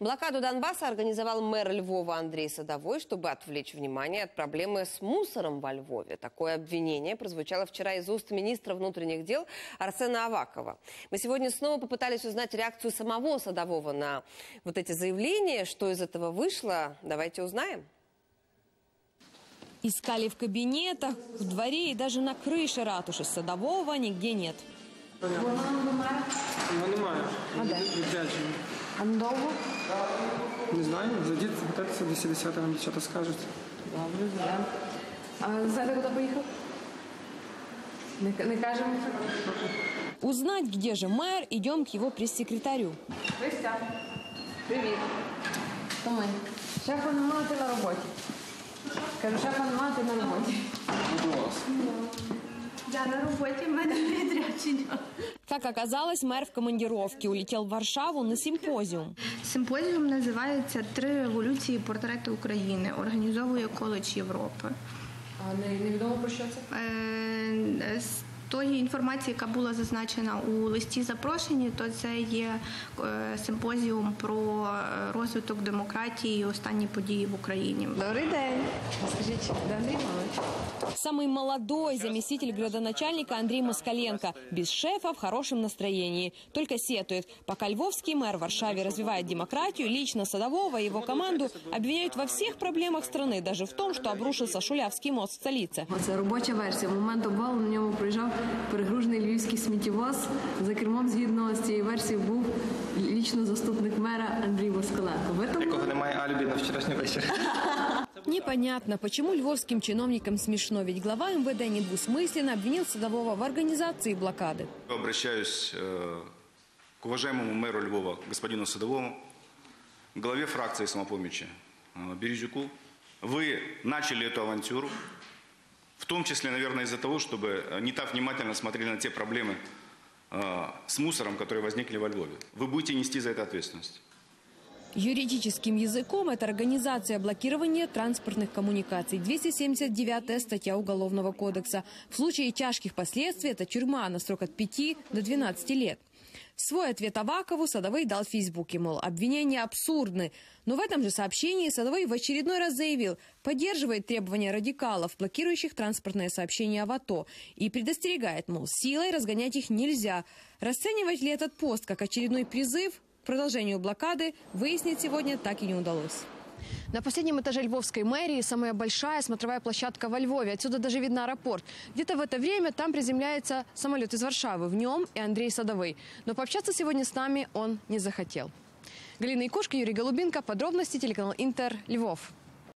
Блокаду Донбасса организовал мэр Львова Андрей Садовой, чтобы отвлечь внимание от проблемы с мусором во Львове. Такое обвинение прозвучало вчера из уст министра внутренних дел Арсена Авакова. Мы сегодня снова попытались узнать реакцию самого Садового на вот эти заявления. Что из этого вышло, давайте узнаем. Искали в кабинетах, в дворе и даже на крыше ратуши. Садового нигде нет. Його немає. А де? Відрядження. А довго? Не знаю, зайдіть, запитайтеся, до 10 вам дівчата скажуть. Добре, зря. А знаєте, куди поїхав? Не, не кажемо. Узнать, где же мэр, идем к его пресс-секретарю. Христя, привіт. То ми. Шефа немає, ти на роботі. Кажу, шефа немає, ти на роботі. Я на роботі, в мене відрядження. Как оказалось, мэр в командировке улетел в Варшаву на симпозиум. Симпозіум називається Три революції портрети України. Організовує коледж Європи. А невідомо про що це? Е, З тої інформації, яка була зазначена у листі запрошені, то це є е, симпозіум про е, розвиток демократії і останні події в Україні. Добрый день. Скажите, да, Андрей Иванович? Самый молодой заместитель градоначальника Андрей Москаленко. Без шефа в хорошем настроении. Только сетует. Пока львовский мэр в Варшаве развивает демократию, лично Садового и его команду обвиняют во всех проблемах страны, даже в том, что обрушился Шулявский мост в столице. Оце робоча версія. В момент обвалу на ньому проїжджав перегружений львівський сміттєвоз. За кермом згідно з цією версією був лічно заступник мера Андрій Москаленко. Ви тому Якого немає алібі на вчорашній вечір. Непонятно, почему львовским чиновникам смешно, ведь глава МВД недвусмысленно обвинил Садового в организации блокады. Обращаюсь э, к уважаемому мэру Львова, господину Садовому, главе фракции самопомощи э, Березюку. Вы начали эту авантюру, в том числе, наверное, из-за того, чтобы не так внимательно смотрели на те проблемы э, с мусором, которые возникли во Львове. Вы будете нести за это ответственность. Юридическим языком это организация блокирования транспортных коммуникаций. 279 статья Уголовного кодекса. В случае тяжких последствий это тюрьма на срок от 5 до 12 лет. Свой ответ Авакову Садовой дал в Фейсбуке, мол, обвинения абсурдны. Но в этом же сообщении Садовой в очередной раз заявил, поддерживает требования радикалов, блокирующих транспортное сообщение в АТО, и предостерегает, мол, силой разгонять их нельзя. Расценивать ли этот пост как очередной призыв продолжению блокады, выяснить сегодня так и не удалось. На последнем этаже львовской мэрии самая большая смотровая площадка во Львове. Отсюда даже видно аэропорт. Где-то в это время там приземляется самолет из Варшавы. В нем и Андрей Садовый. Но пообщаться сегодня с нами он не захотел. Галина Якушка, Юрий Голубинка. Подробности телеканал Интер. Львов.